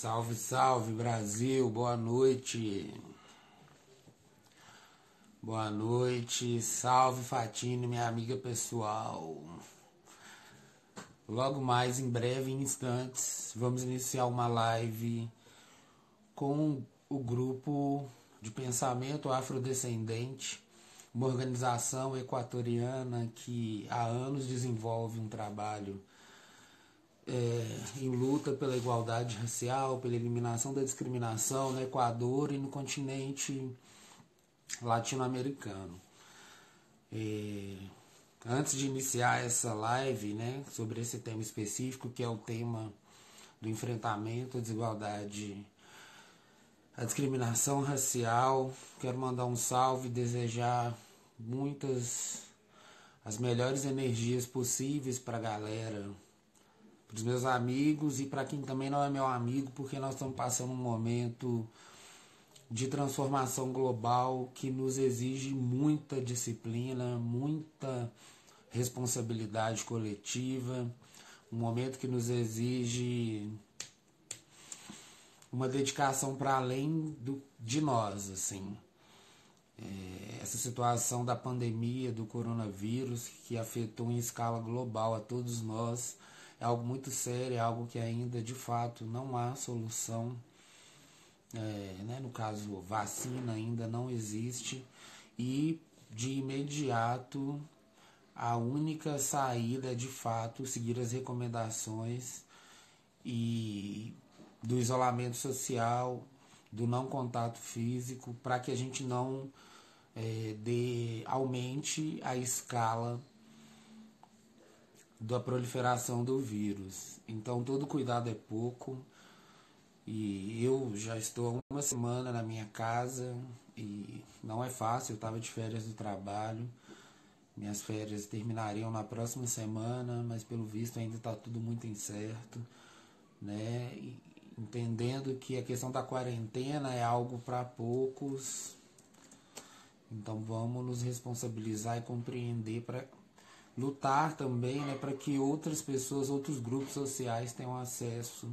Salve, salve Brasil, boa noite. Boa noite, salve Fatine, minha amiga pessoal. Logo mais, em breve, em instantes, vamos iniciar uma live com o grupo de pensamento afrodescendente, uma organização equatoriana que há anos desenvolve um trabalho é, em luta pela igualdade racial, pela eliminação da discriminação no Equador e no continente latino-americano. É, antes de iniciar essa live né, sobre esse tema específico, que é o tema do enfrentamento à desigualdade, à discriminação racial, quero mandar um salve e desejar muitas, as melhores energias possíveis para a galera para os meus amigos e para quem também não é meu amigo, porque nós estamos passando um momento de transformação global que nos exige muita disciplina, muita responsabilidade coletiva, um momento que nos exige uma dedicação para além do, de nós, assim. É, essa situação da pandemia do coronavírus que afetou em escala global a todos nós é algo muito sério, é algo que ainda de fato não há solução. É, né, no caso, vacina ainda não existe e de imediato a única saída é de fato seguir as recomendações e do isolamento social, do não contato físico, para que a gente não é, dê, aumente a escala da proliferação do vírus. Então todo cuidado é pouco. E eu já estou há uma semana na minha casa e não é fácil, eu estava de férias do trabalho. Minhas férias terminariam na próxima semana, mas pelo visto ainda está tudo muito incerto, né? Entendendo que a questão da quarentena é algo para poucos. Então vamos nos responsabilizar e compreender para lutar também né, para que outras pessoas, outros grupos sociais tenham acesso,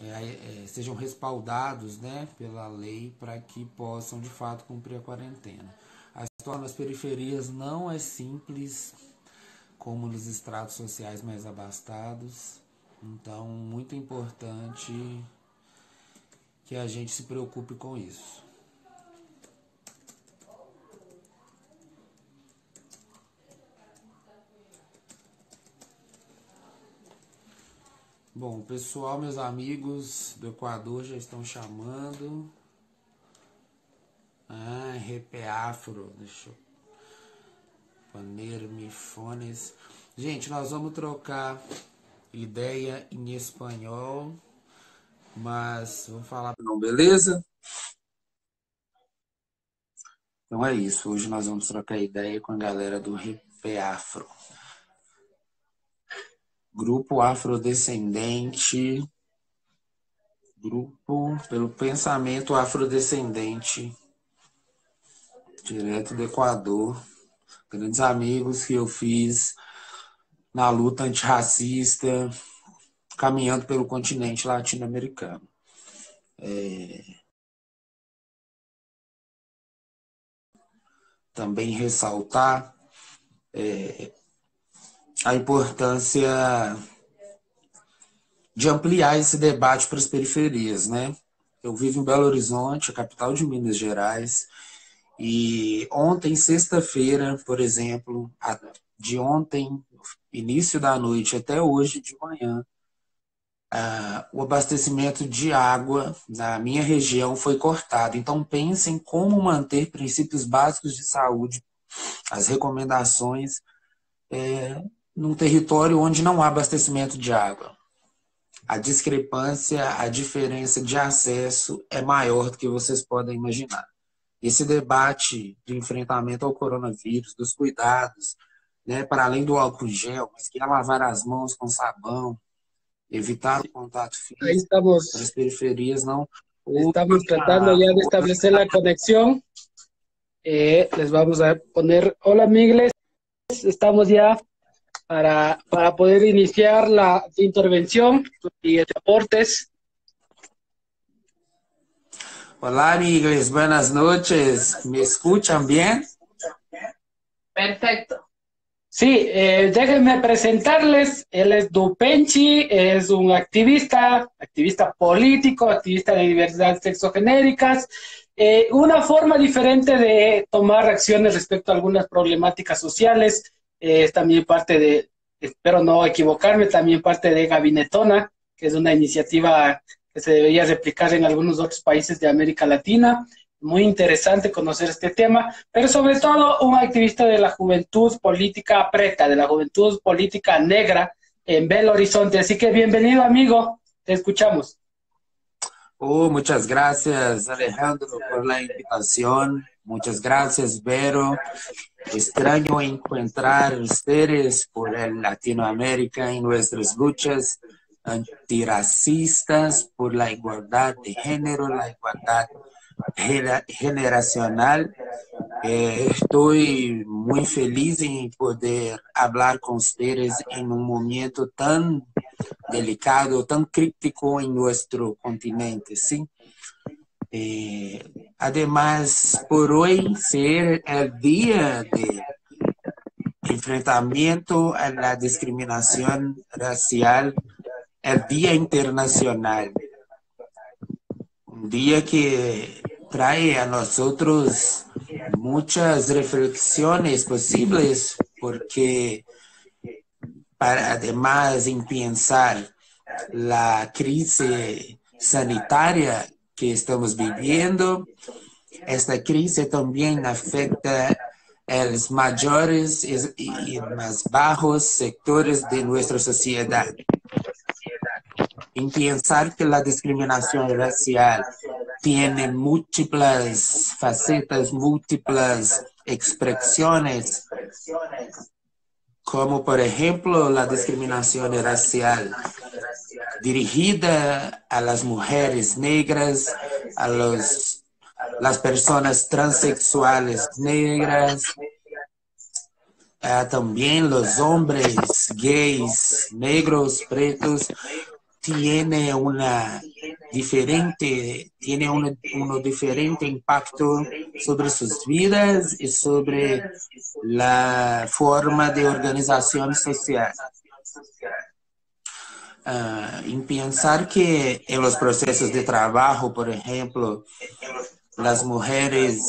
é, é, sejam respaldados né, pela lei para que possam de fato cumprir a quarentena. A situação nas periferias não é simples como nos estratos sociais mais abastados, então muito importante que a gente se preocupe com isso. Bom, pessoal, meus amigos do Equador já estão chamando. Ah, RP Afro, deixa eu. Paneiro, Mifones. Gente, nós vamos trocar ideia em espanhol, mas vamos falar. Não, beleza? Então é isso. Hoje nós vamos trocar ideia com a galera do RP Afro. Grupo Afrodescendente, Grupo pelo Pensamento Afrodescendente, direto do Equador. Grandes amigos que eu fiz na luta antirracista, caminhando pelo continente latino-americano. É... Também ressaltar é, a importância de ampliar esse debate para as periferias, né? Eu vivo em Belo Horizonte, a capital de Minas Gerais, e ontem, sexta-feira, por exemplo, de ontem, início da noite até hoje de manhã, uh, o abastecimento de água na minha região foi cortado. Então, pensem como manter princípios básicos de saúde, as recomendações é, num território onde não há abastecimento de água. A discrepância, a diferença de acesso é maior do que vocês podem imaginar. Esse debate de enfrentamento ao coronavírus, dos cuidados, né, para além do álcool gel, mas que é lavar as mãos com sabão, evitar o contato físico Aí estamos, as periferias não. Estamos tratando ya de establecer la conexión. Eh, les vamos a poner, hola Migles, estamos ya para, para poder iniciar la intervención y aportes. Hola amigos, buenas noches. ¿Me escuchan bien? Perfecto. Sí, eh, déjenme presentarles. Él es Dupenchi, es un activista, activista político, activista de diversidad sexogenéricas. Eh, una forma diferente de tomar acciones respecto a algunas problemáticas sociales. Es también parte de, espero no equivocarme, también parte de Gabinetona, que es una iniciativa que se debería replicar en algunos otros países de América Latina. Muy interesante conocer este tema, pero sobre todo un activista de la juventud política preta, de la juventud política negra en Belo Horizonte. Así que bienvenido, amigo. Te escuchamos. Oh, muchas gracias, Alejandro, por la invitación. Muchas gracias, Vero. Extraño encontrar ustedes por Latinoamérica en nuestras luchas antiracistas, por la igualdad de género, la igualdad generacional. Eh, estoy muy feliz en poder hablar con ustedes en un momento tan delicado, tan crítico en nuestro continente, ¿sí? Eh, además, por hoy ser el día de enfrentamiento a la discriminación racial el Día Internacional. Un día que trae a nosotros muchas reflexiones posibles porque para además en pensar la crisis sanitaria que estamos viviendo, esta crisis también afecta a los mayores y más bajos sectores de nuestra sociedad. En pensar que la discriminación racial tiene múltiples facetas, múltiples expresiones, como por ejemplo la discriminación racial dirigida a las mujeres negras, a los, las personas transexuales negras, también los hombres gays, negros, pretos, tiene una diferente, tiene un, un, diferente impacto sobre sus vidas y sobre la forma de organización social. Uh, en pensar que en los procesos de trabajo, por ejemplo, las mujeres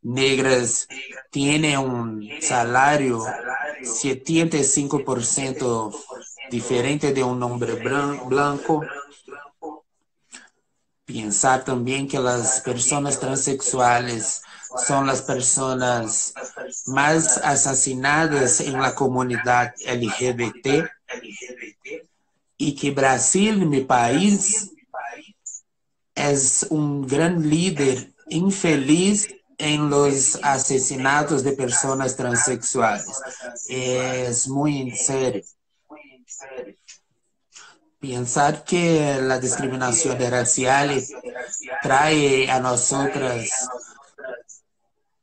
negras tienen un salario 75% diferente de un hombre blanco. Pensar también que las personas transexuales son las personas más asesinadas en la comunidad LGBT y que Brasil, mi país, es un gran líder infeliz en los asesinatos de personas transexuales. Es muy serio. Pensar que la discriminación racial trae a nosotras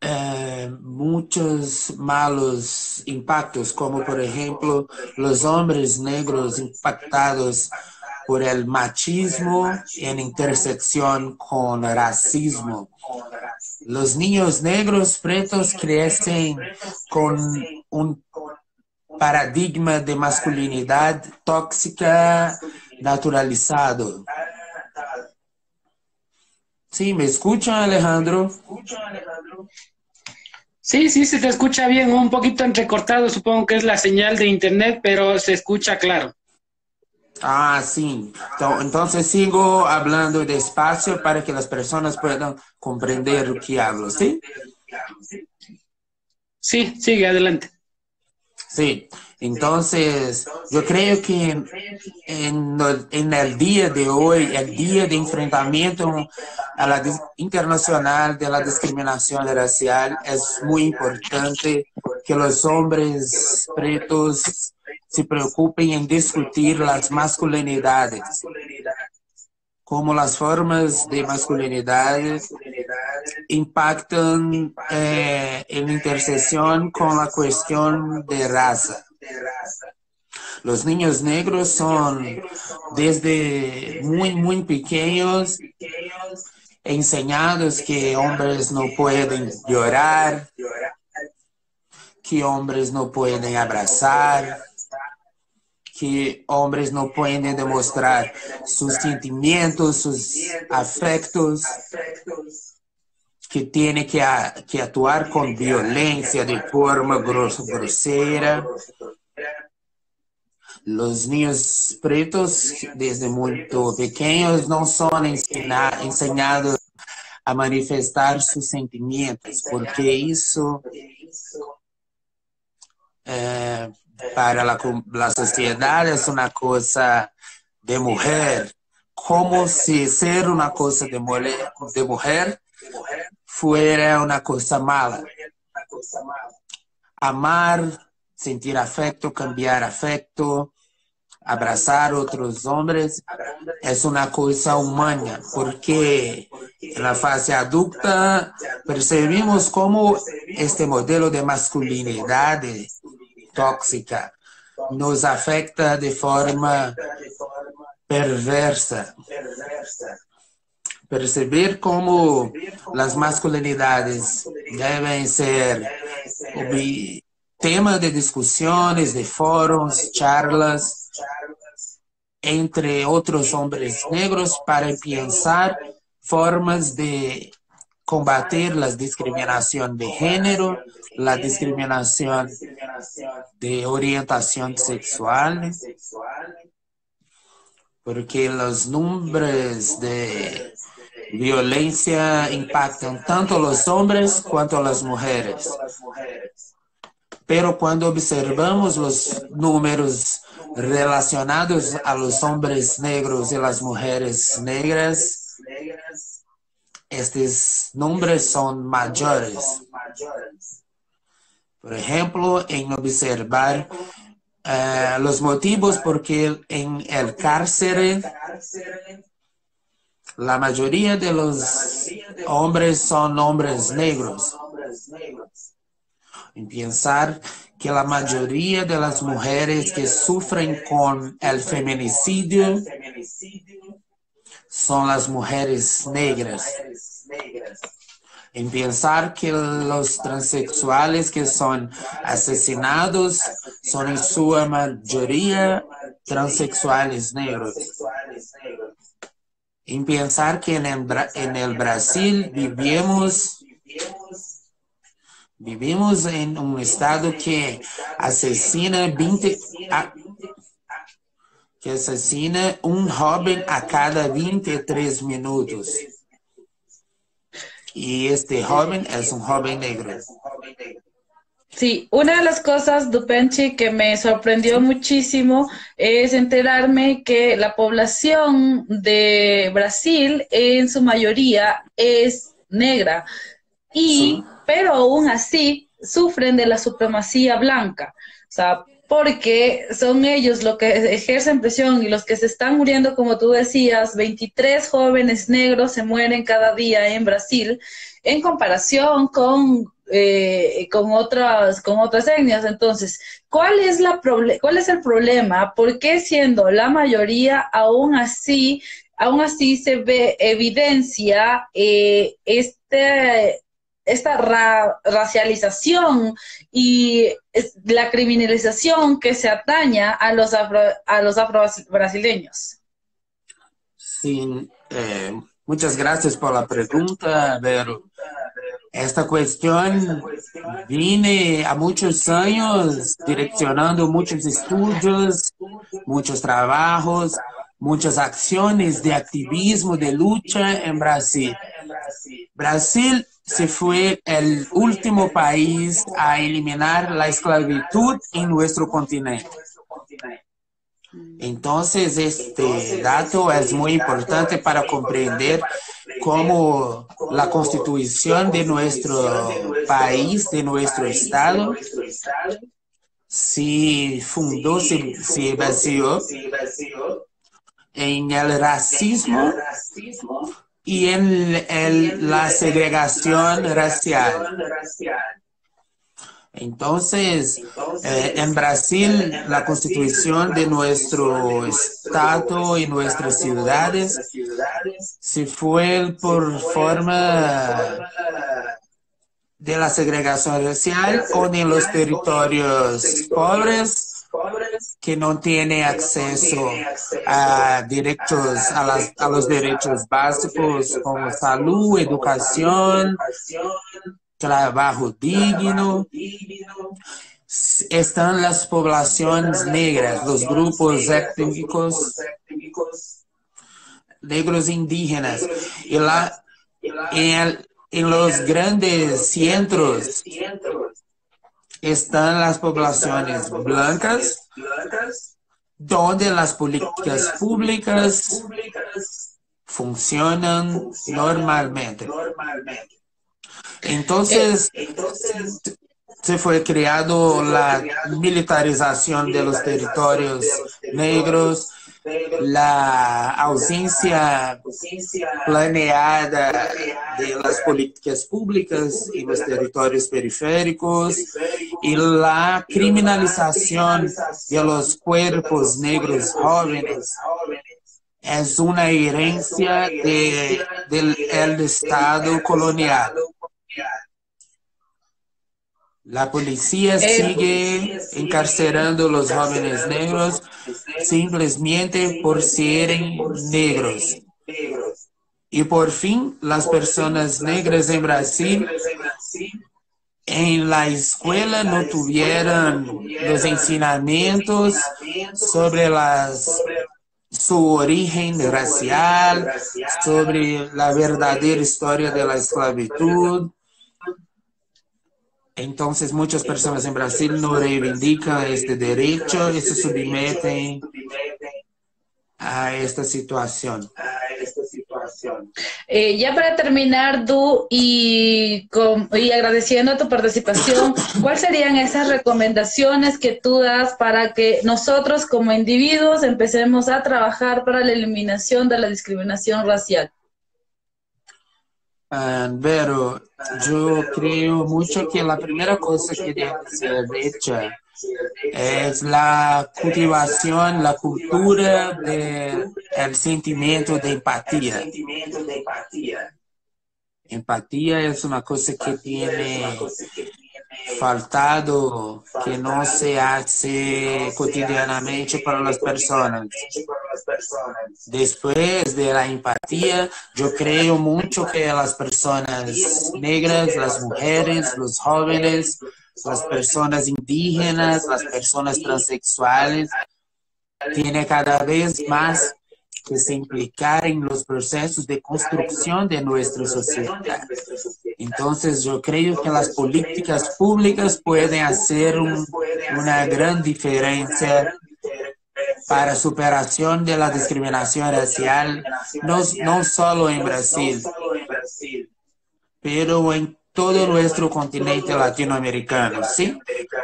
eh, muchos malos impactos, como por ejemplo los hombres negros impactados por el machismo en intersección con racismo. Los niños negros pretos crecen con un paradigma de masculinidad tóxica naturalizado. Sí, ¿me escuchan, Alejandro? Sí, sí, se te escucha bien, un poquito entrecortado, supongo que es la señal de internet, pero se escucha claro. Ah, sí. Entonces sigo hablando despacio para que las personas puedan comprender lo que hablo, ¿sí? Sí, sigue adelante. Sí, entonces yo creo que en, el día de hoy, el día de enfrentamiento a la internacional de la discriminación racial, es muy importante que los hombres pretos se preocupen en discutir las masculinidades, como las formas de masculinidad impactan eh, en intersección con la cuestión de raza. Los niños negros son desde muy, muy pequeños enseñados que hombres no pueden llorar, que hombres no pueden abrazar, que hombres no pueden demostrar sus sentimientos, sus afectos, que tiene que, que actuar con violencia de forma grosera. Los niños pretos, desde muy pequeños, no son enseñados a manifestar sus sentimientos, porque eso eh, para la, la, sociedad es una cosa de mujer, como si ser una cosa de, mujer, de mujer fuera una cosa mala. Amar, sentir afecto, cambiar afecto, abrazar otros hombres es una cosa humana, porque en la fase adulta percibimos cómo este modelo de masculinidad tóxica nos afecta de forma perversa. Perceber como as masculinidades devem ser tema de discussões, de fóruns, charlas entre outros homens negros para pensar formas de combater a discriminação de gênero, a discriminação de orientação sexual, porque os números de violência impactam tanto os homens quanto as mulheres. Pero quando observamos os números relacionados a los hombres negros e as mulheres negras, estes números são maiores. Por exemplo, em observar uh, los motivos porque en el cárcel la mayoría de los hombres son hombres negros. En pensar que la mayoría de las mujeres que sufren con el feminicidio son las mujeres negras. En pensar que los transexuales que son asesinados son en su mayoría transexuales negros. En pensar que en el, en el Brasil vivimos vivimos en un estado que asesina 20 a, que asesina un joven a cada 23 minutos. Y este joven es un joven negro. Sí, una de las cosas, Dupenchi, que me sorprendió muchísimo es enterarme que la población de Brasil en su mayoría es negra, y, sí. pero aún así sufren de la supremacía blanca. O sea, porque son ellos los que ejercen presión y los que se están muriendo, como tú decías, 23 jóvenes negros se mueren cada día en Brasil en comparación con, eh, con, otras, con otras etnias. Entonces, ¿cuál es, la ¿cuál es el problema? ¿Por qué siendo la mayoría aún así, aún así se ve evidencia eh, este esta ra racialización y la criminalización que se ataña a los afro, a los afro-brasileños. Sí, eh, muchas gracias por la pregunta, Vero. Esta cuestión viene a muchos años direccionando muchos estudios, muchos trabajos, muchas acciones de activismo, de lucha en Brasil. Brasil se fue el último país a eliminar la esclavitud en nuestro continente. Entonces, este dato es muy importante para comprender cómo la constitución de nuestro país, de nuestro estado, se fundó, se, se vació en el racismo y en el, la segregación racial. Entonces, eh, en Brasil, la constitución de nuestro estado y nuestras ciudades se fue por forma de la segregación racial o en los territorios pobres que no tienen acceso a derechos, a, las, a los derechos básicos como salud, educación, trabajo digno. Están las poblaciones negras, los grupos étnicos negros indígenas. Y la, en, el, en los grandes centros están las poblaciones blancas, donde las políticas públicas funcionan normalmente. Entonces, se fue creado la militarización de los territorios negros, la ausencia planeada de las políticas públicas en los territorios periféricos y la criminalización de los cuerpos negros jóvenes es una herencia de, del el Estado colonial. La policía sigue encarcerando a los jóvenes negros. Simplemente por ser negros. Y por fin, las personas negras en Brasil en la escuela no tuvieron los ensinamientos sobre las, su origen racial, sobre la verdadera historia de la esclavitud entonces muchas personas en Brasil no reivindican este derecho y se someten a esta situación. Eh, ya para terminar, Du, y, y agradeciendo tu participación, ¿cuáles serían esas recomendaciones que tú das para que nosotros como individuos empecemos a trabajar para la eliminación de la discriminación racial? Pero yo creo mucho que la primera cosa que debe ser hecha es la cultivación, la cultura del sentimiento de empatía. Empatía es una cosa que tiene faltado que no se hace cotidianamente para las personas. Después de la empatía, yo creo mucho que las personas negras, las mujeres, los jóvenes, las personas indígenas, las personas transexuales, tienen cada vez más que se implicar en los procesos de construcción de nuestra sociedad. Entonces yo creo que las políticas públicas pueden hacer un, una gran diferencia para superación de la discriminación racial, no, no solo en Brasil, pero en todo nuestro continente latinoamericano, ¿sí?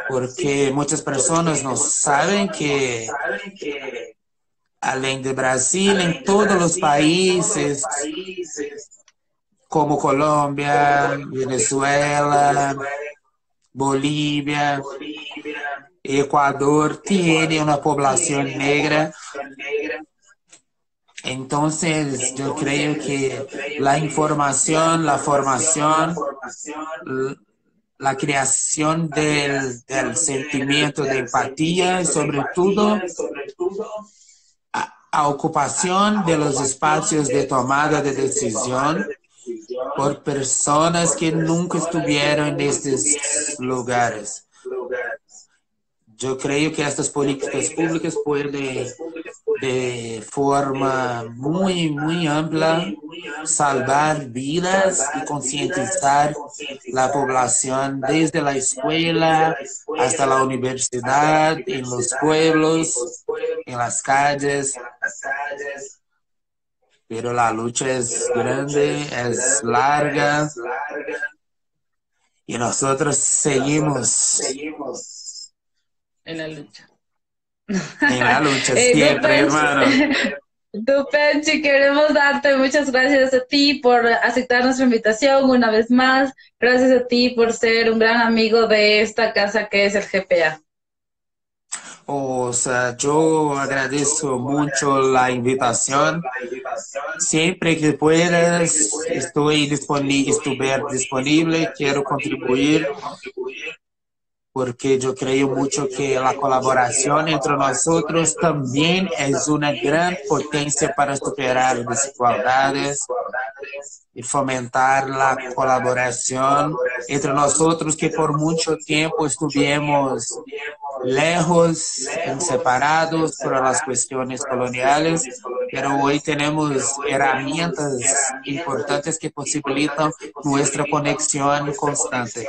Porque muchas personas no saben que além de Brasil, em todos os países, como Colômbia, Venezuela, Bolívia, Equador, tem uma população negra. Então, eu creio que a informação, a formação, a criação do sentimento de empatia, sobretudo, a ocupación de los espacios de tomada de decisión por personas que nunca estuvieron en estos lugares. Yo creo que estas políticas públicas pueden de forma muy, muy amplia salvar vidas y concientizar la población desde la escuela hasta la universidad, en los pueblos, en las calles. Pero la lucha es grande, es larga y nosotros seguimos en la lucha. En la lucha eh, siempre, hermano. Dupenchi, queremos darte muchas gracias a ti por aceptar nuestra invitación una vez más. Gracias a ti por ser un gran amigo de esta casa que es el GPA. O sea, yo agradezco mucho la invitación. Siempre que puedas, estoy disponible, estuve disponible, quiero contribuir porque yo creo mucho que la colaboración entre nosotros también es una gran potencia para superar desigualdades y fomentar la colaboración entre nosotros que por mucho tiempo estuvimos lejos, separados por las cuestiones coloniales, pero hoy tenemos herramientas importantes que posibilitan nuestra conexión constante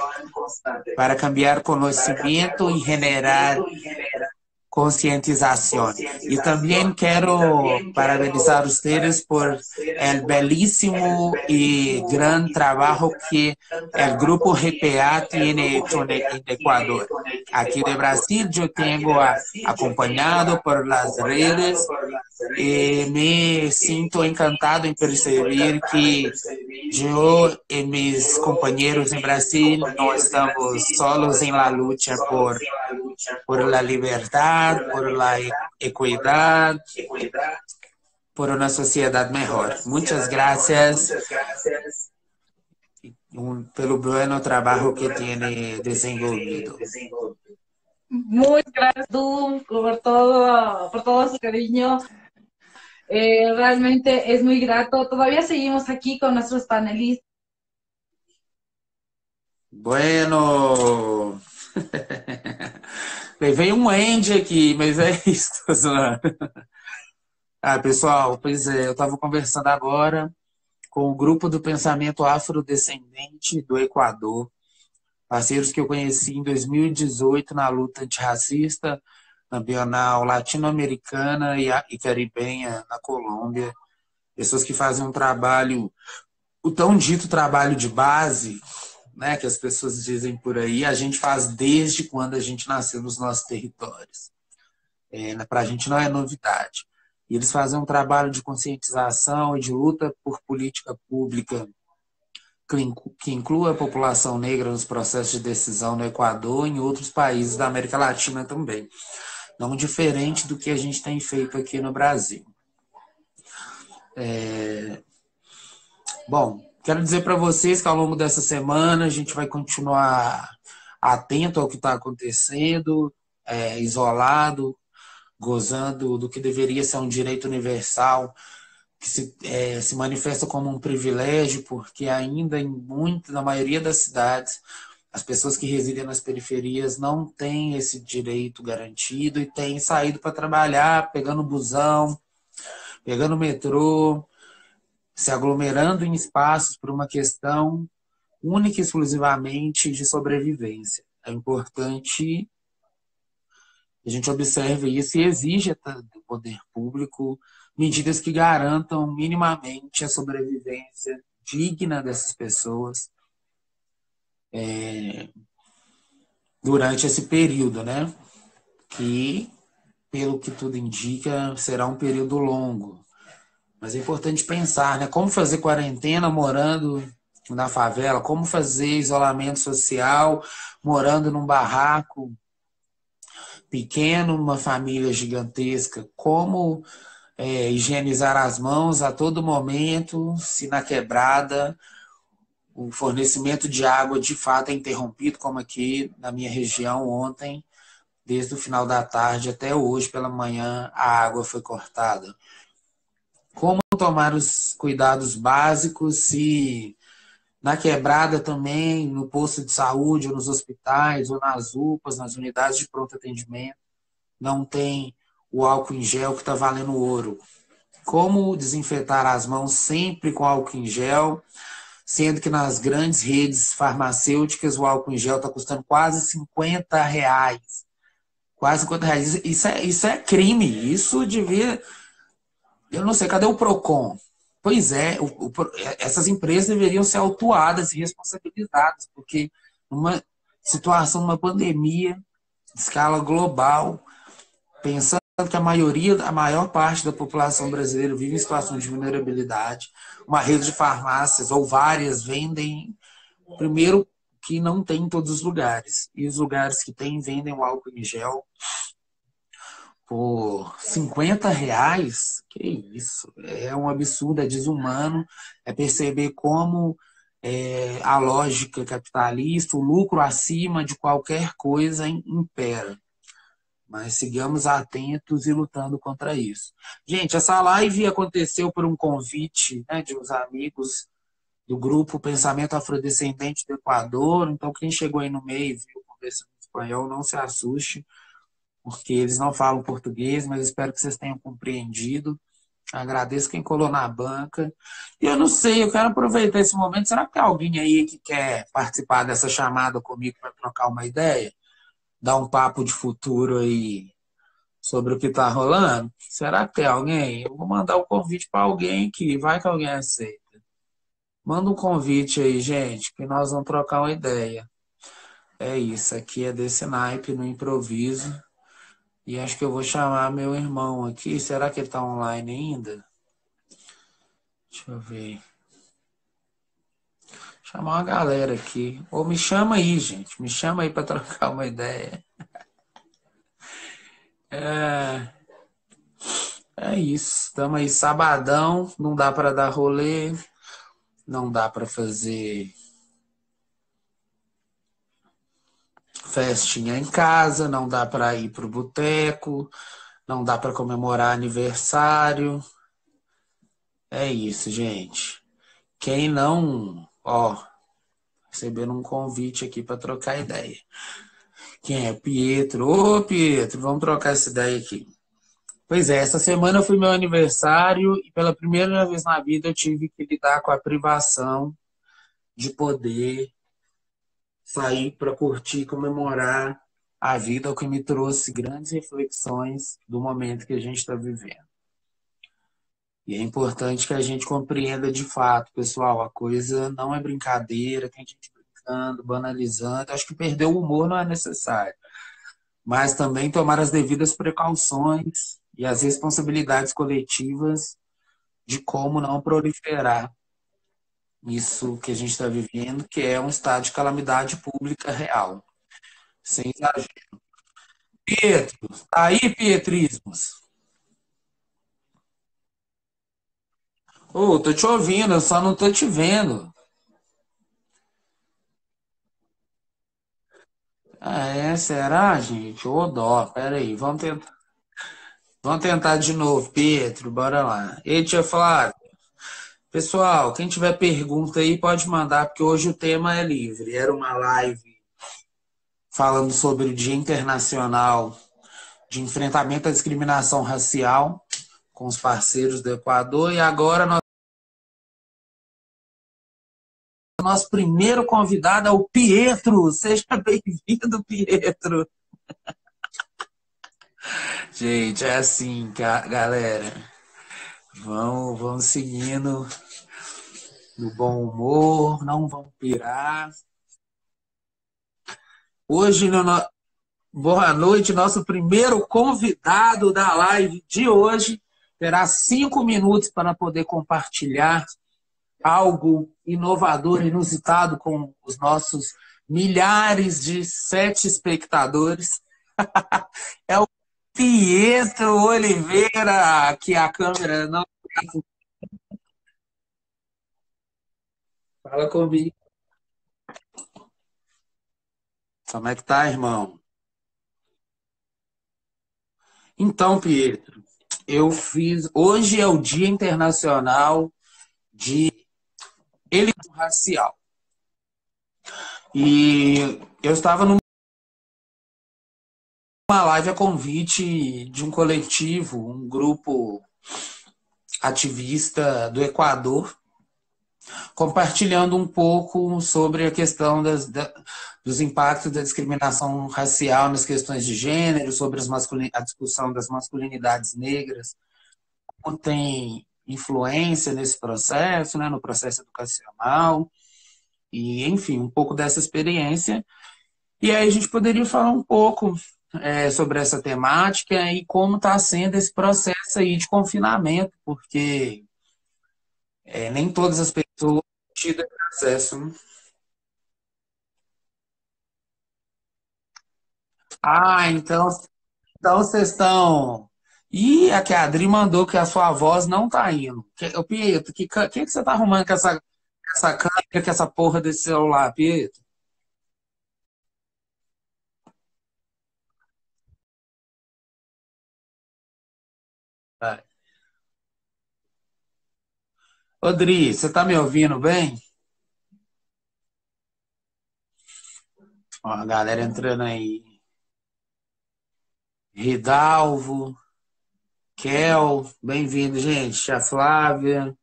para cambiar conocimiento y generar concientización. Y también quiero parabenizar a ustedes por el bellísimo y gran trabajo que el grupo GPA tiene hecho en Ecuador. Aquí de Brasil yo tengo acompañado por las redes y me siento encantado en percibir que yo y mis compañeros en Brasil no estamos solos en la lucha por por la libertad, por la equidad, por una sociedad mejor. Muchas gracias pelo bueno trabajo que tiene desenvolvido. Muchas gracias, por todo, por todo su cariño. Eh, realmente es muy grato. Todavía seguimos aquí con nuestros panelistas. Bueno, Levei um end aqui, mas é isso. ah, pessoal, pois é, eu estava conversando agora com o grupo do pensamento afrodescendente do Equador, parceiros que eu conheci em 2018 na luta antirracista na Bienal Latino-Americana e Caribenha na Colômbia. Pessoas que fazem um trabalho, o tão dito trabalho de base, né, que as pessoas dizem por aí, a gente faz desde quando a gente nasceu nos nossos territórios. É, né, Para a gente não é novidade. E eles fazem um trabalho de conscientização e de luta por política pública que inclua a população negra nos processos de decisão no Equador e em outros países da América Latina também. Não diferente do que a gente tem feito aqui no Brasil. É... Bom, Quero dizer para vocês que ao longo dessa semana a gente vai continuar atento ao que está acontecendo, é, isolado, gozando do que deveria ser um direito universal, que se, é, se manifesta como um privilégio, porque ainda em muito, na maioria das cidades, as pessoas que residem nas periferias não têm esse direito garantido e têm saído para trabalhar, pegando busão, pegando metrô, se aglomerando em espaços por uma questão única e exclusivamente de sobrevivência. É importante que a gente observe isso e exija do poder público medidas que garantam minimamente a sobrevivência digna dessas pessoas é, durante esse período, né? Que, pelo que tudo indica, será um período longo. Mas é importante pensar, né? Como fazer quarentena morando na favela, como fazer isolamento social morando num barraco pequeno, numa família gigantesca, como é, higienizar as mãos a todo momento, se na quebrada o fornecimento de água de fato é interrompido, como aqui na minha região ontem, desde o final da tarde até hoje pela manhã, a água foi cortada como tomar os cuidados básicos se na quebrada também, no posto de saúde, ou nos hospitais, ou nas UPAs, nas unidades de pronto atendimento, não tem o álcool em gel que está valendo ouro. Como desinfetar as mãos sempre com álcool em gel, sendo que nas grandes redes farmacêuticas o álcool em gel está custando quase 50 reais. Quase 50 reais. Isso é, isso é crime. Isso devia eu não sei, cadê o PROCON? Pois é, o, o, essas empresas deveriam ser autuadas e responsabilizadas, porque numa situação, numa pandemia de escala global, pensando que a maioria, a maior parte da população brasileira vive em situação de vulnerabilidade, uma rede de farmácias ou várias vendem, primeiro, que não tem em todos os lugares, e os lugares que tem vendem o álcool em gel, por 50 reais, que isso, é um absurdo, é desumano, é perceber como é, a lógica capitalista, o lucro acima de qualquer coisa impera. Mas sigamos atentos e lutando contra isso. Gente, essa live aconteceu por um convite né, de uns amigos do grupo Pensamento Afrodescendente do Equador. Então, quem chegou aí no meio e viu conversando espanhol, não se assuste porque eles não falam português, mas espero que vocês tenham compreendido. Agradeço quem colou na banca. E eu não sei, eu quero aproveitar esse momento. Será que tem alguém aí que quer participar dessa chamada comigo para trocar uma ideia? Dar um papo de futuro aí sobre o que está rolando? Será que tem alguém? Eu vou mandar o um convite para alguém que vai que alguém aceita. Manda um convite aí, gente, que nós vamos trocar uma ideia. É isso, aqui é desse naipe no improviso. E acho que eu vou chamar meu irmão aqui. Será que ele está online ainda? Deixa eu ver. Chamar uma galera aqui. Ou me chama aí, gente. Me chama aí para trocar uma ideia. É, é isso. Estamos aí sabadão. Não dá para dar rolê. Não dá para fazer festinha em casa, não dá para ir para o boteco, não dá para comemorar aniversário. É isso, gente. Quem não, ó, recebendo um convite aqui para trocar ideia. Quem é Pietro? Ô, Pietro, vamos trocar essa ideia aqui. Pois é, essa semana foi meu aniversário e pela primeira vez na vida eu tive que lidar com a privação de poder sair para curtir, comemorar a vida, o que me trouxe grandes reflexões do momento que a gente está vivendo. E é importante que a gente compreenda de fato, pessoal, a coisa não é brincadeira, tem gente brincando, banalizando. Acho que perder o humor não é necessário. Mas também tomar as devidas precauções e as responsabilidades coletivas de como não proliferar isso que a gente está vivendo, que é um estado de calamidade pública real. Sem exagero. Pietro, tá aí, Pietrismos? Ô, oh, tô te ouvindo, eu só não tô te vendo. Ah, é? Será, gente? Ô, dó. Pera aí, vamos tentar. Vamos tentar de novo, Pietro, bora lá. Ei, tia Flávia. Pessoal, quem tiver pergunta aí pode mandar, porque hoje o tema é livre. Era uma live falando sobre o Dia Internacional de Enfrentamento à Discriminação Racial com os parceiros do Equador e agora nós nosso primeiro convidado é o Pietro. Seja bem-vindo, Pietro. Gente, é assim, galera. Vão, vão seguindo no bom humor, não vão pirar. Hoje, no... boa noite, nosso primeiro convidado da live de hoje terá cinco minutos para poder compartilhar algo inovador, inusitado com os nossos milhares de sete espectadores. é o Pietro Oliveira, que a câmera não. Fala comigo. Como é que tá, irmão? Então, Pietro, eu fiz. Hoje é o Dia Internacional de Eliminação Racial. E eu estava num uma live a convite de um coletivo, um grupo ativista do Equador, compartilhando um pouco sobre a questão das, da, dos impactos da discriminação racial nas questões de gênero, sobre a discussão das masculinidades negras, como tem influência nesse processo, né, no processo educacional, e enfim, um pouco dessa experiência. E aí a gente poderia falar um pouco é, sobre essa temática e como está sendo esse processo aí de confinamento, porque é, nem todas as pessoas tiveram acesso. Ah, então Então vocês estão. E aqui a Adri mandou que a sua voz não tá indo. Ô, Pietro, que, que, que você tá arrumando com essa, essa câmera, com essa porra desse celular, Pietro? Vai. Odri, você tá me ouvindo bem? Ó, a galera entrando aí. Ridalvo, Kel, bem-vindo, gente. Tia Flávia,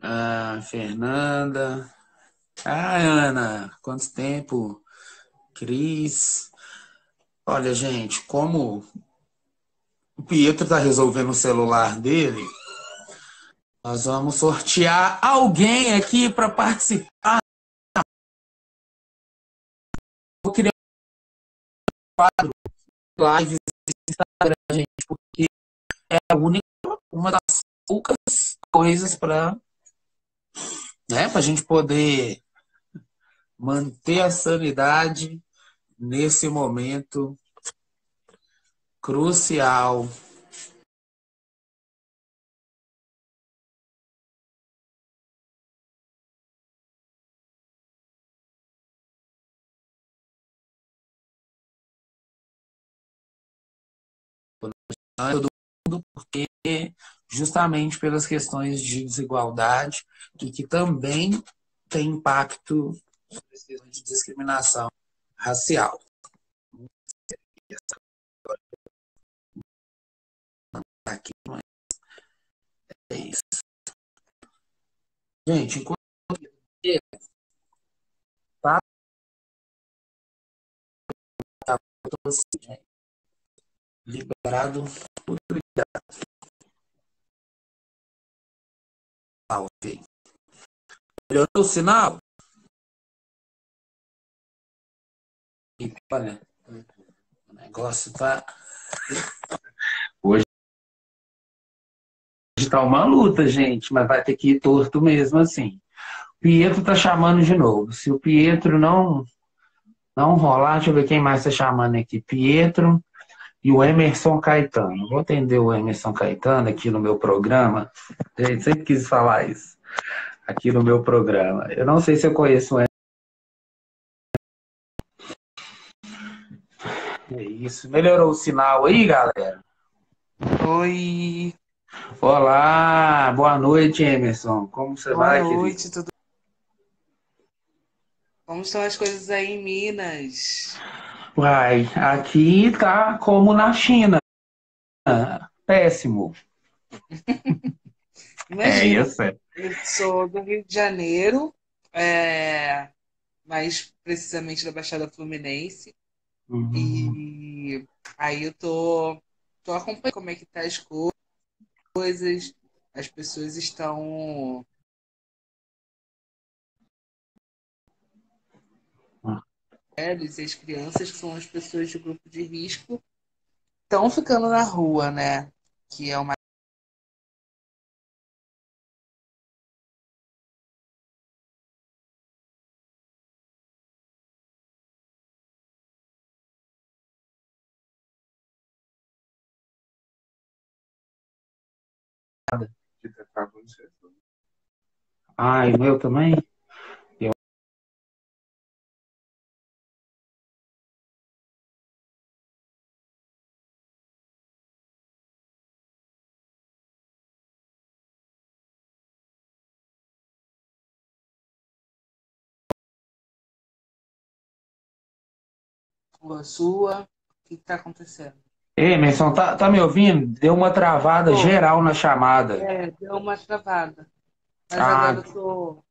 a Fernanda. Ah, Ana, quanto tempo? Cris. Olha, gente, como o Pietro está resolvendo o celular dele, nós vamos sortear alguém aqui para participar. Eu queria um quadro lives no Instagram, gente, porque é a única, uma das poucas coisas para né, a gente poder manter a sanidade nesse momento crucial todo mundo, porque justamente pelas questões de desigualdade e que também tem impacto de discriminação racial. Aqui, mas é isso. Gente, enquanto tá, eu tô assim, gente liberado obrigado. Ah. Melhorou o sinal? E, olha, o negócio tá. Hoje está uma luta, gente, mas vai ter que ir torto mesmo assim. O Pietro tá chamando de novo. Se o Pietro não não rolar, deixa eu ver quem mais tá chamando aqui. Pietro, e o Emerson Caetano. Vou atender o Emerson Caetano aqui no meu programa. Gente, sempre quis falar isso. Aqui no meu programa. Eu não sei se eu conheço o Emerson. É isso. Melhorou o sinal aí, galera? Oi. Olá, boa noite, Emerson. Como você boa vai, Boa noite, tudo Como estão as coisas aí em Minas? Uai, aqui tá como na China. Péssimo. é isso. Eu sou do Rio de Janeiro, é, mais precisamente da Baixada Fluminense. Uhum. E aí eu tô, tô acompanhando como é que tá as coisas. As pessoas estão mulheres e as crianças, que são as pessoas de grupo de risco, estão ficando na rua, né? Que é uma Ai, o meu também? Sua. O que está acontecendo? Emerson, tá, tá me ouvindo? Deu uma travada Pô, geral na chamada. É, deu uma travada. Mas ah, agora eu tô.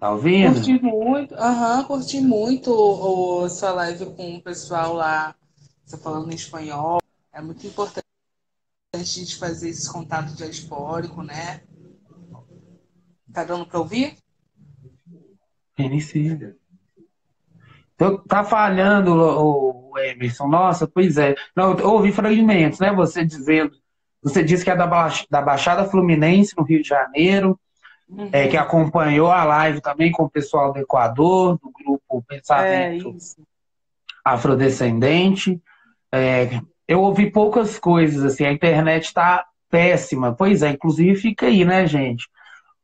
Tá ouvindo? Curti muito, aham, uhum, curti muito o, o, sua live com o pessoal lá, você falando em espanhol. É muito importante a gente fazer esse contato diaspórico, né? Tá dando para ouvir? Inicia. Então, tá falhando o, Emerson. Nossa, pois é. Não, eu ouvi fragmentos, né? Você dizendo. Você disse que é da, da Baixada Fluminense, no Rio de Janeiro, uhum. é, que acompanhou a live também com o pessoal do Equador, do grupo Pensamento é, Afrodescendente. É, eu ouvi poucas coisas, assim, a internet está péssima. Pois é, inclusive fica aí, né, gente?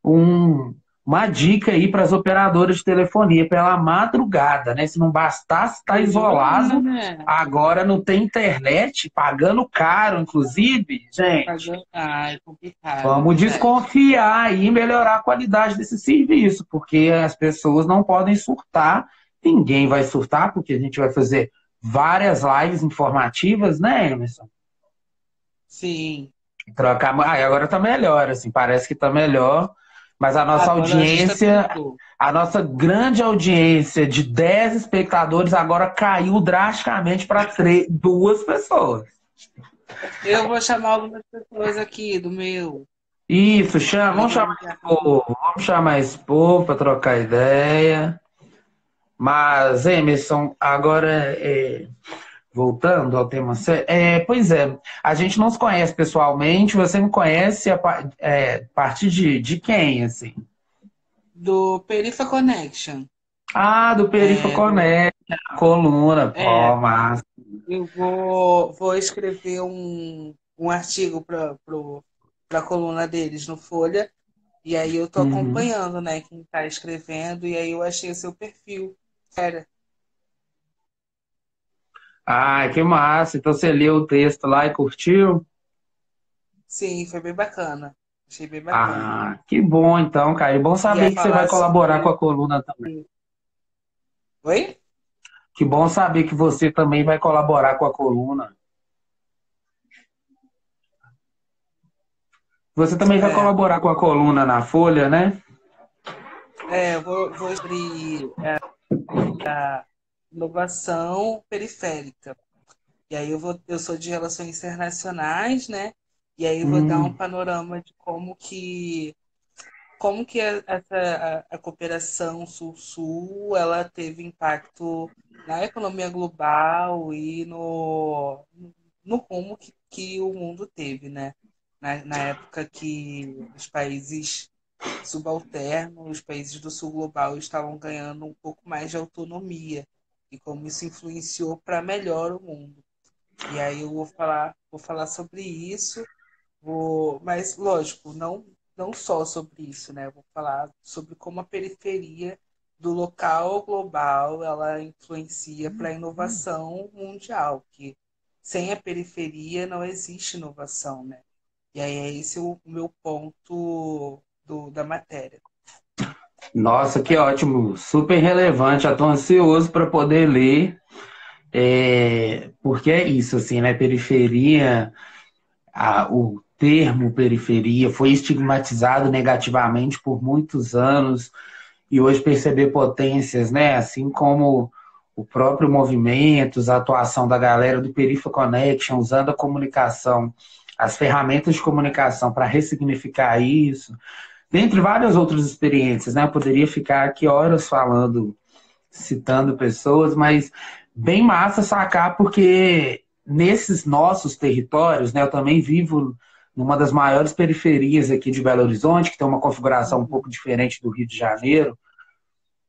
Um, uma dica aí para as operadoras de telefonia pela madrugada, né? Se não bastasse estar tá isolado, né? agora não tem internet, pagando caro, inclusive, gente. Ah, é complicado. Vamos desconfiar e melhorar a qualidade desse serviço, porque as pessoas não podem surtar, ninguém vai surtar, porque a gente vai fazer várias lives informativas, né, Emerson? Sim. Trocar. Ah, agora tá melhor, assim, parece que tá melhor. Mas a nossa agora audiência, a, a, nossa grande audiência de 10 espectadores agora caiu drasticamente para duas pessoas. Eu vou chamar algumas pessoas aqui do meu. Isso, chama, vamos chamar esse povo, vamos chamar esse povo para trocar ideia. Mas, Emerson, agora é, voltando ao tema, é, pois é, a gente não se conhece pessoalmente, você me conhece a é, partir de, de quem, assim? Do Perifa Connection. Ah, do Perifa é, Connection, coluna, é, pô, massa. Eu vou, vou escrever um, um artigo para a coluna deles no Folha, e aí eu tô uhum. acompanhando, né, quem está escrevendo, e aí eu achei o seu perfil. Era. Ah, que massa. Então você leu o texto lá e curtiu? Sim, foi bem bacana. Achei bem bacana. Ah, que bom então, cara. E bom saber que você vai colaborar sobre... com a coluna também. Oi? Que bom saber que você também vai colaborar com a coluna. Você também é. vai colaborar com a coluna na Folha, né? É, eu vou, vou abrir. É a inovação periférica. E aí eu vou, eu sou de relações internacionais, né? E aí eu vou hum. dar um panorama de como que como que essa a, a cooperação sul-sul ela teve impacto na economia global e no, no rumo que, que o mundo teve, né? Na, na época que os países subalterno, os países do sul global estavam ganhando um pouco mais de autonomia e como isso influenciou para melhor o mundo. E aí eu vou falar, vou falar sobre isso, vou, mas lógico, não não só sobre isso, né? vou falar sobre como a periferia do local global ela influencia para a inovação mundial, que sem a periferia não existe inovação, né? E aí é esse o meu ponto do, da matéria. Nossa, que ótimo, super relevante. Estou ansioso para poder ler, é, porque é isso, assim, né? Periferia, a, o termo periferia foi estigmatizado negativamente por muitos anos e hoje perceber potências, né? Assim como o próprio movimento, a atuação da galera do Perifa Connection, usando a comunicação, as ferramentas de comunicação para ressignificar isso, dentre várias outras experiências, né? Eu poderia ficar aqui horas falando, citando pessoas, mas bem massa sacar, porque nesses nossos territórios, né? Eu também vivo numa das maiores periferias aqui de Belo Horizonte, que tem uma configuração um pouco diferente do Rio de Janeiro.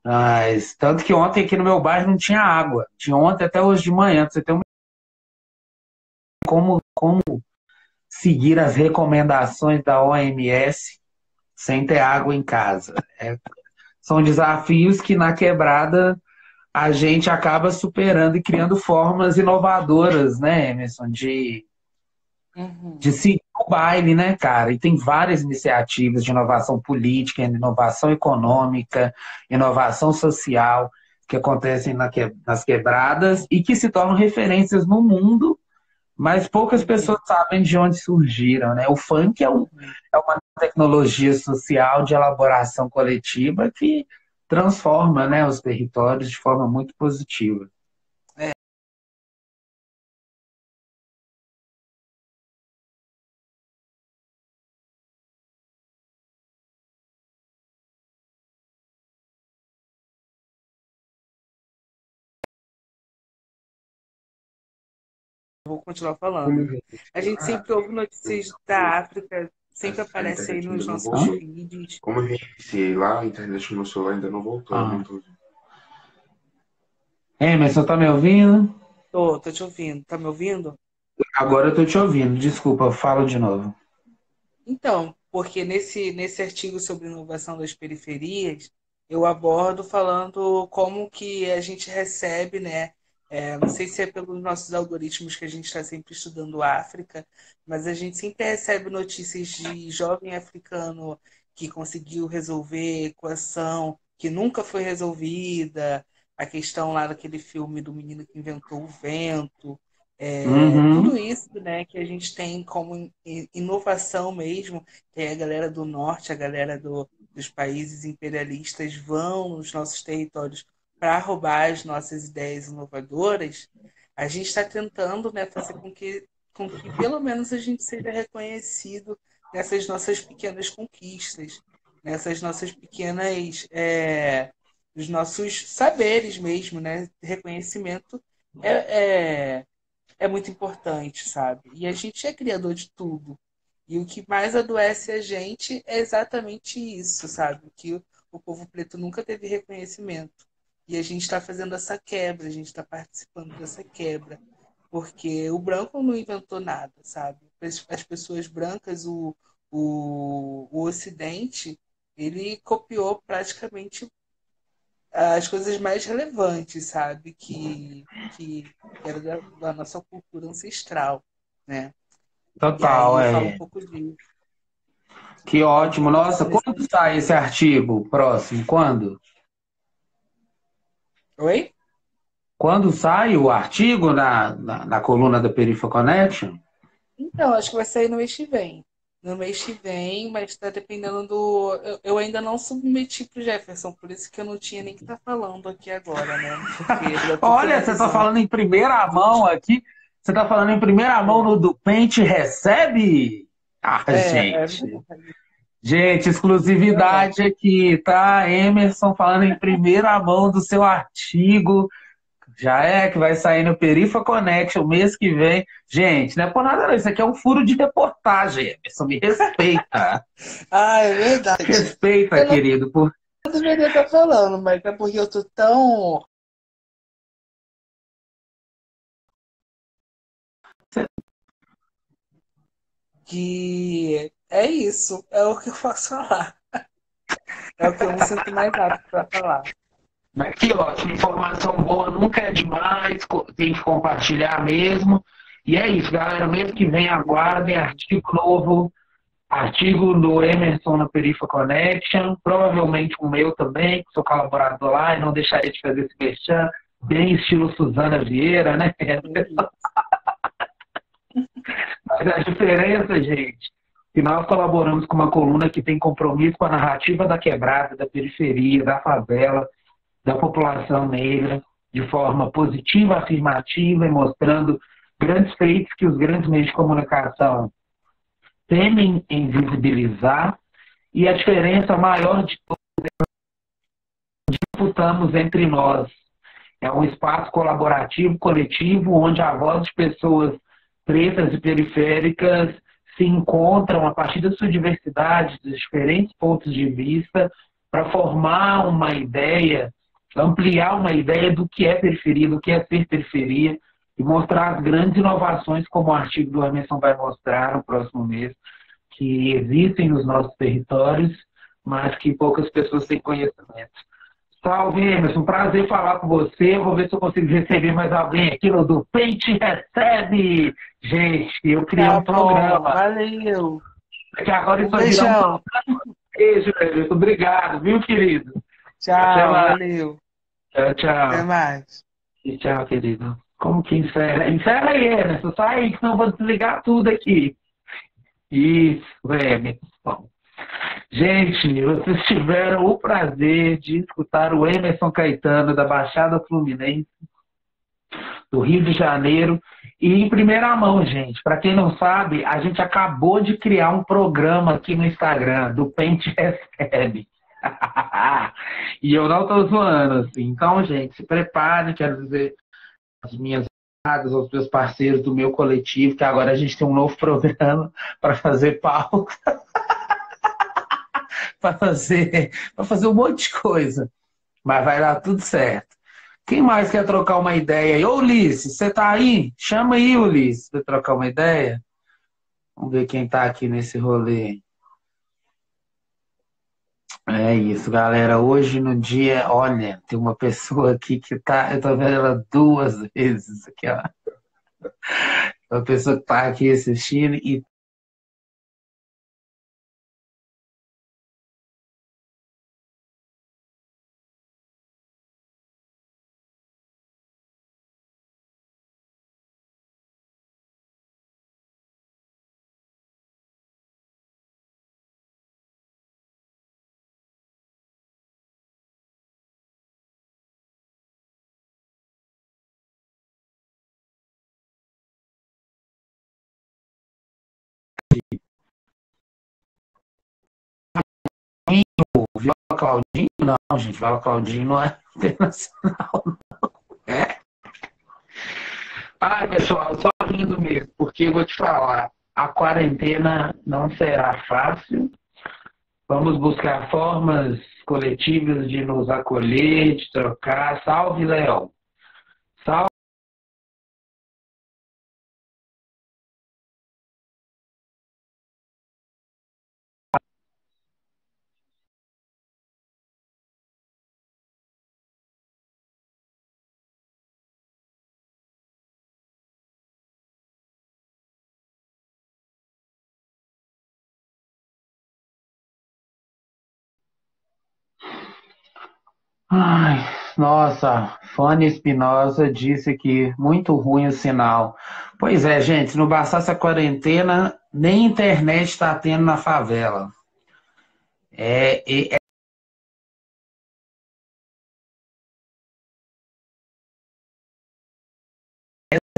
Mas, tanto que ontem aqui no meu bairro não tinha água. Tinha ontem até hoje de manhã. Você tem uma... como, como seguir as recomendações da OMS sem ter água em casa. É, são desafios que na quebrada a gente acaba superando e criando formas inovadoras, né, Emerson, de, uhum. de seguir o baile, né, cara? E tem várias iniciativas de inovação política, inovação econômica, inovação social que acontecem nas quebradas e que se tornam referências no mundo mas poucas pessoas sabem de onde surgiram, né? O funk é, um, é uma tecnologia social de elaboração coletiva que transforma né, os territórios de forma muito positiva. Vou continuar falando. A gente sempre ouve notícias da África, sempre aparece aí nos nossos vídeos. Como eu reiniciei lá, a internet no meu celular ainda não voltou. Ah. Não tô... Emerson, tá me ouvindo? Tô, tô te ouvindo. Tá me ouvindo? Agora eu tô te ouvindo. Desculpa, fala de novo. Então, porque nesse, nesse artigo sobre inovação das periferias, eu abordo falando como que a gente recebe, né? É, não sei se é pelos nossos algoritmos que a gente está sempre estudando África, mas a gente sempre recebe notícias de jovem africano que conseguiu resolver equação que nunca foi resolvida, a questão lá daquele filme do menino que inventou o vento, é, uhum. tudo isso né, que a gente tem como inovação mesmo, que a galera do norte, a galera do, dos países imperialistas vão nos nossos territórios para roubar as nossas ideias inovadoras, a gente está tentando né, fazer com que, com que pelo menos a gente seja reconhecido nessas nossas pequenas conquistas, nessas nossas pequenas. É, os nossos saberes mesmo, né? Reconhecimento é, é, é muito importante, sabe? E a gente é criador de tudo. E o que mais adoece a gente é exatamente isso, sabe? Que o povo preto nunca teve reconhecimento. E a gente está fazendo essa quebra, a gente está participando dessa quebra. Porque o branco não inventou nada, sabe? As pessoas brancas, o, o, o Ocidente, ele copiou praticamente as coisas mais relevantes, sabe? Que, que era da, da nossa cultura ancestral, né? Total, é. Um pouco disso. Que ótimo. Nossa, quando sai esse artigo próximo? Quando? Oi? Quando sai o artigo na, na, na coluna da Perifa Connection? Então, acho que vai sair no mês que vem no mês que vem, mas está dependendo do. Eu, eu, ainda não submeti para o Jefferson, por isso que eu não tinha nem que estar tá falando aqui agora, né? Olha, você está falando em primeira mão aqui. Você está falando em primeira mão no do Pente Recebe? Ah, é, gente. É gente, exclusividade aqui, tá? Emerson falando em primeira mão do seu artigo já é que vai sair no Perifa Connection mês que vem. Gente, não é por nada não. Isso aqui é um furo de reportagem. Emerson, me respeita. ah, é verdade. Respeita, eu querido. Não, por... não deveria estar falando, mas é porque eu tô tão. Que é isso. É o que eu posso falar. É o que eu me sinto mais apto para falar. Mas que ótimo, informação boa nunca é demais, tem que compartilhar mesmo. E é isso, galera. Mês que vem aguardem artigo novo, artigo do Emerson na Perifa Connection, provavelmente o meu também, que sou colaborador lá, e não deixaria de fazer esse merchan, bem estilo Suzana Vieira, né? Mas a diferença, gente, que nós colaboramos com uma coluna que tem compromisso com a narrativa da quebrada, da periferia, da favela, da população negra de forma positiva, afirmativa e mostrando grandes feitos que os grandes meios de comunicação temem em visibilizar e a diferença maior de disputamos entre nós. É um espaço colaborativo, coletivo, onde a voz de pessoas pretas e periféricas se encontram a partir da sua diversidade, dos diferentes pontos de vista, para formar uma ideia ampliar uma ideia do que é periferia, do que é ser periferia e mostrar as grandes inovações, como o artigo do Emerson vai mostrar no próximo mês, que existem nos nossos territórios, mas que poucas pessoas têm conhecimento. Salve, Emerson. Prazer falar com você. Vou ver se eu consigo receber mais alguém aqui no do Pente Recebe. Gente, eu criei tá um bom, programa. Valeu. Que agora isso um beijão. Um beijo, Emerson. Obrigado, viu, querido? Tchau, valeu. Tchau, tchau. Até mais. E tchau, querido. Como que encerra? Encerra aí, Emerson. Sai aí, senão eu vou desligar tudo aqui. Isso, Emerson. Gente, vocês tiveram o prazer de escutar o Emerson Caetano da Baixada Fluminense, do Rio de Janeiro. E em primeira mão, gente, para quem não sabe, a gente acabou de criar um programa aqui no Instagram, do Pente Recebe. e eu não tô zoando, assim. Então, gente, se preparem, quero dizer as minhas aos meus parceiros do meu coletivo, que agora a gente tem um novo programa para fazer pauta. para fazer, para fazer um monte de coisa. Mas vai dar tudo certo. Quem mais quer trocar uma ideia? Ô, Ulisses, você tá aí? Chama aí, Ulisses, para trocar uma ideia. Vamos ver quem tá aqui nesse rolê. É isso, galera. Hoje no dia, olha, tem uma pessoa aqui que tá, eu tô vendo ela duas vezes aqui, ó. Uma pessoa que tá aqui assistindo e Claudinho? Não, gente, Viola Claudinho não é internacional, não. É. Ah, pessoal, só rindo mesmo, porque eu vou te falar, a quarentena não será fácil. Vamos buscar formas coletivas de nos acolher, de trocar. Salve, Léo! Salve! Ai, nossa, Fanny Espinosa disse que muito ruim o sinal. Pois é, gente, não bastasse a quarentena, nem internet está tendo na favela. É, é, é...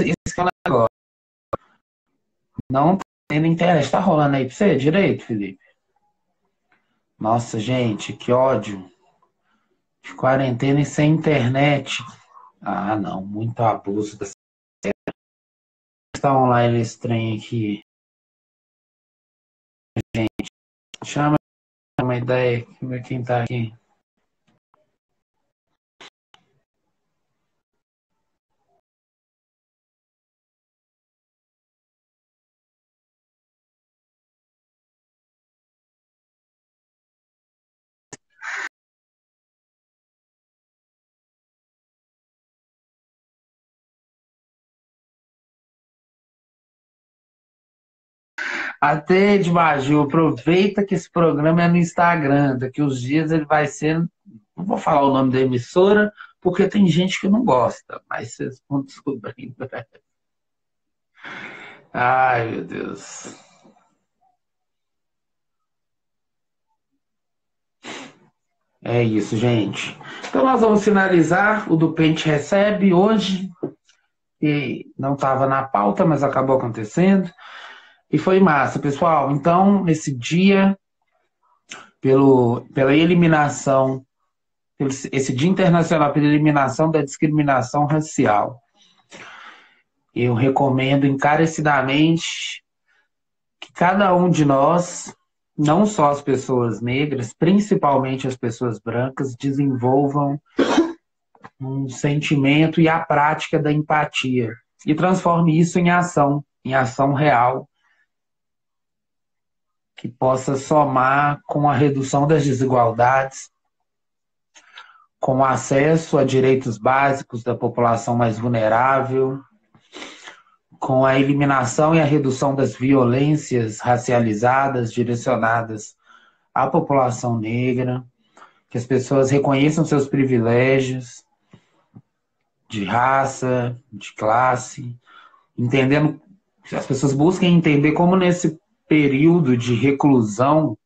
Esse é. Não tá tendo internet. Tá rolando aí pra você direito, Felipe? Nossa, gente, que ódio de quarentena e sem internet. Ah, não, muito abuso da Está online esse trem aqui. Gente, chama uma ideia, quem tá aqui. Até Maju, aproveita que esse programa é no Instagram. Daqui uns dias ele vai ser. Não vou falar o nome da emissora, porque tem gente que não gosta, mas vocês vão descobrindo. Ai, meu Deus. É isso, gente. Então nós vamos finalizar. O do Pente recebe hoje. E não estava na pauta, mas acabou acontecendo. E foi massa, pessoal. Então, nesse dia, pelo, pela eliminação, esse Dia Internacional pela Eliminação da Discriminação Racial, eu recomendo encarecidamente que cada um de nós, não só as pessoas negras, principalmente as pessoas brancas, desenvolvam um sentimento e a prática da empatia e transforme isso em ação, em ação real que possa somar com a redução das desigualdades, com o acesso a direitos básicos da população mais vulnerável, com a eliminação e a redução das violências racializadas direcionadas à população negra, que as pessoas reconheçam seus privilégios de raça, de classe, entendendo, as pessoas busquem entender como nesse período de reclusão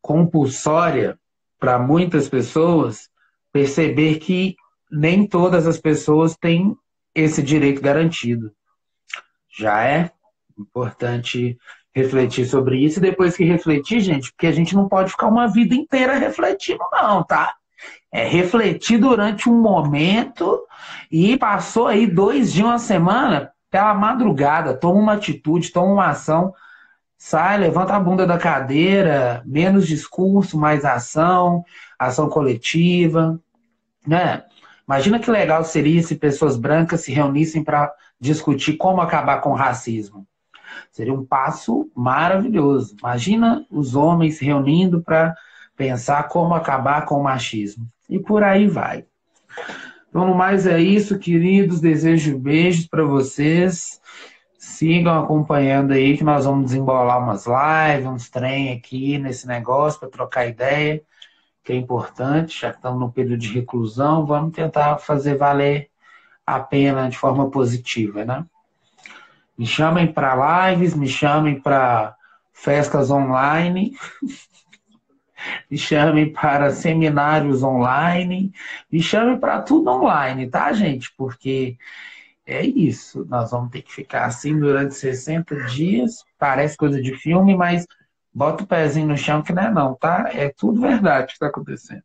compulsória para muitas pessoas, perceber que nem todas as pessoas têm esse direito garantido. Já é importante refletir sobre isso e depois que refletir, gente, porque a gente não pode ficar uma vida inteira refletindo, não, tá? É refletir durante um momento e passou aí dois dias, uma semana, pela madrugada, toma uma atitude, toma uma ação Sai, levanta a bunda da cadeira, menos discurso, mais ação, ação coletiva, né? Imagina que legal seria se pessoas brancas se reunissem para discutir como acabar com o racismo. Seria um passo maravilhoso. Imagina os homens se reunindo para pensar como acabar com o machismo. E por aí vai. Então, no mais é isso, queridos. Desejo beijos para vocês. Sigam acompanhando aí que nós vamos desembolar umas lives, uns trem aqui nesse negócio para trocar ideia, que é importante, já que estamos no período de reclusão, vamos tentar fazer valer a pena de forma positiva, né? Me chamem para lives, me chamem para festas online, me chamem para seminários online, me chamem para tudo online, tá, gente? Porque é isso. Nós vamos ter que ficar assim durante 60 dias. Parece coisa de filme, mas bota o pezinho no chão que não é não, tá? É tudo verdade que está acontecendo.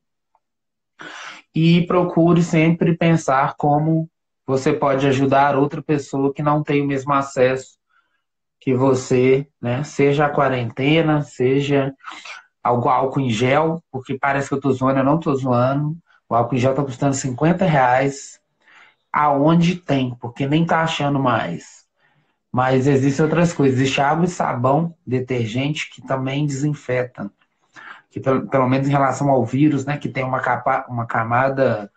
E procure sempre pensar como você pode ajudar outra pessoa que não tem o mesmo acesso que você, né? Seja a quarentena, seja algo álcool em gel, porque parece que eu tô zoando, eu não tô zoando. O álcool em gel tá custando 50 reais aonde tem, porque nem tá achando mais. Mas existem outras coisas. Existe água e sabão, detergente, que também desinfetam. Que pelo, pelo menos em relação ao vírus, né, que tem uma, capa, uma camada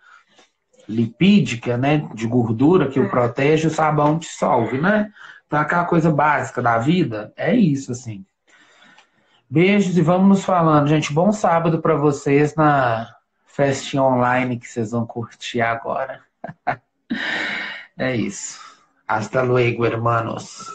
lipídica, né, de gordura que o protege, o sabão dissolve, né? Então aquela coisa básica da vida é isso, assim. Beijos e vamos nos falando, gente. Bom sábado para vocês na festinha online que vocês vão curtir agora. É isso. Hasta luego, hermanos.